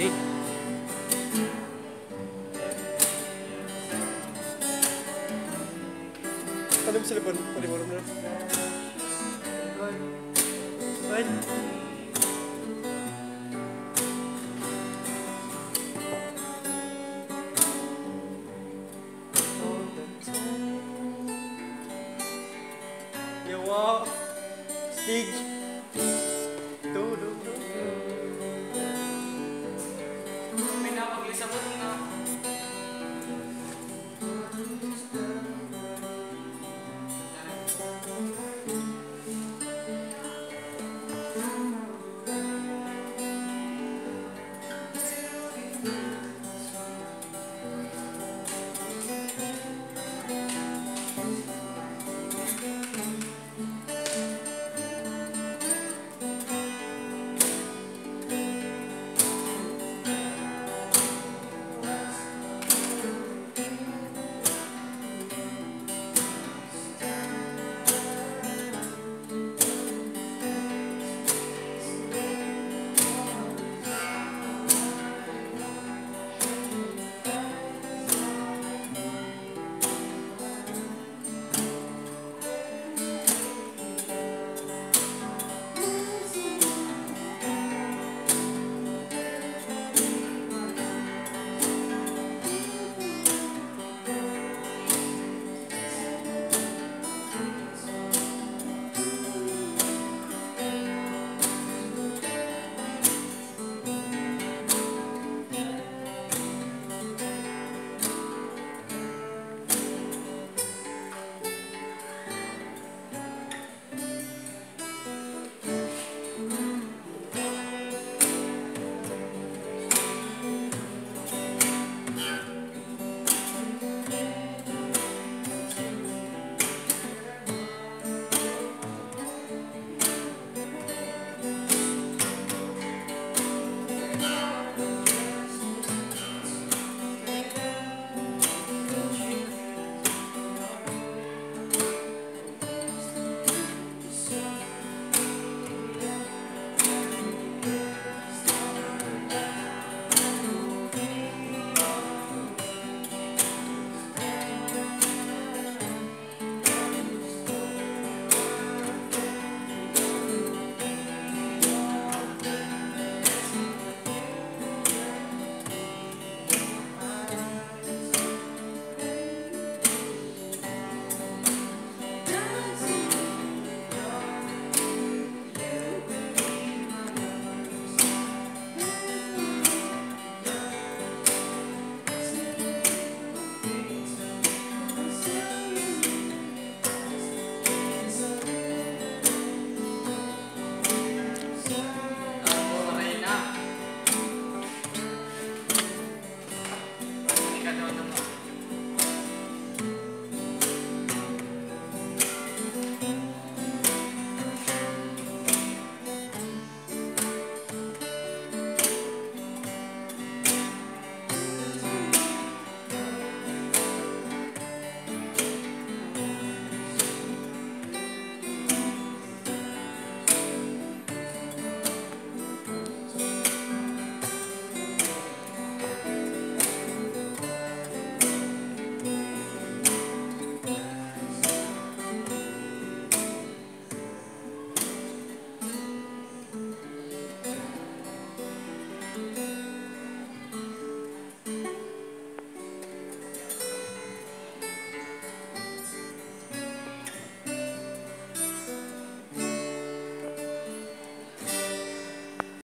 Tanong sa laban, paliwanag na. Ay. Yawa. Stig.